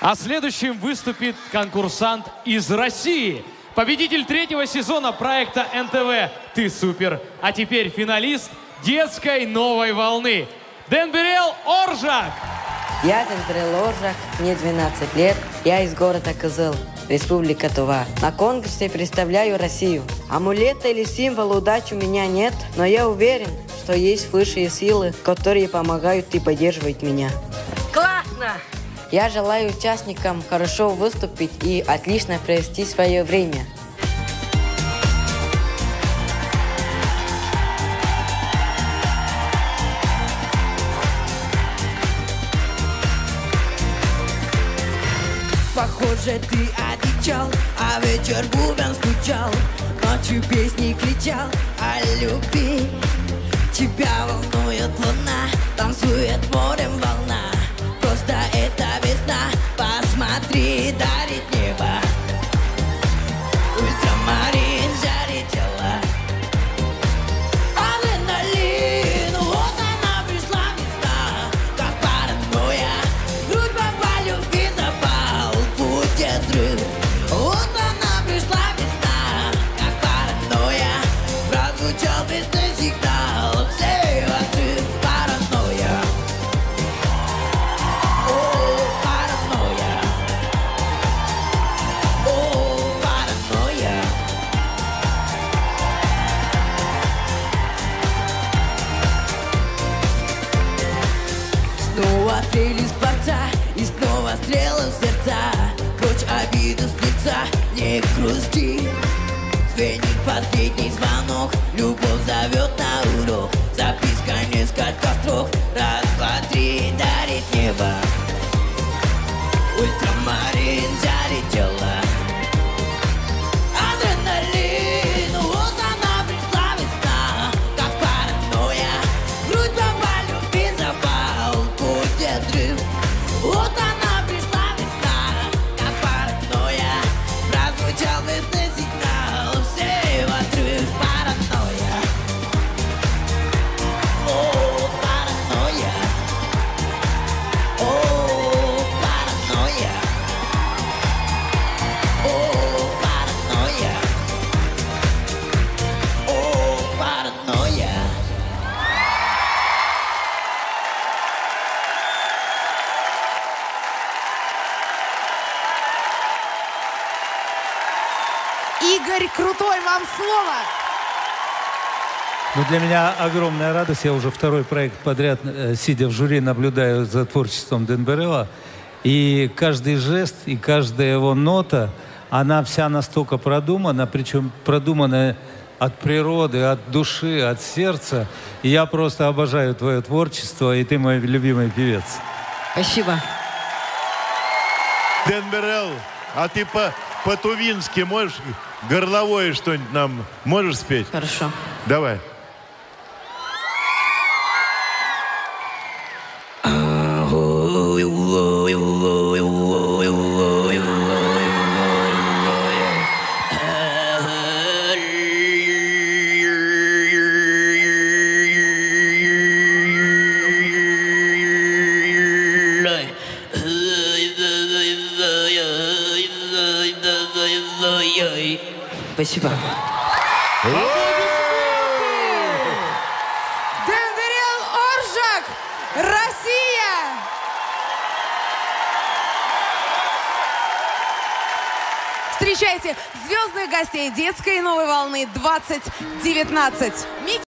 А следующим выступит конкурсант из России. Победитель третьего сезона проекта НТВ «Ты супер». А теперь финалист детской новой волны. Денберел Оржак. Я Дендрел Оржак, мне 12 лет, я из города Кызыл, Республика Тува. На конкурсе представляю Россию. Амулета или символа удачи у меня нет, но я уверен, что есть высшие силы, которые помогают и поддерживают меня. Классно! Я желаю участникам хорошо выступить и отлично провести свое время. Похоже, ты одичал, а вечер бубен скучал Ночью песни кричал о любви Тебя волнует С лица Не грусти. Звенит последний звонок Любовь зовет на урок Записка несколько строк Раз, два, три Дарит небо. Ультрамарин тело. Адреналин, вот она пришла весна. Как паранойя, грудь по любви запал. Будет взрыв, вот она all this Игорь Крутой, вам слово! Ну, для меня огромная радость. Я уже второй проект подряд, э, сидя в жюри, наблюдаю за творчеством Денберела. И каждый жест, и каждая его нота, она вся настолько продумана, причем продумана от природы, от души, от сердца. И я просто обожаю твое творчество, и ты мой любимый певец. Спасибо. Денберел, а ты по- по-тувински можешь горловое что-нибудь нам можешь спеть? Хорошо. Давай. Спасибо. Денверел Оржак, Россия! Встречайте звездных гостей детской новой волны 2019. Микки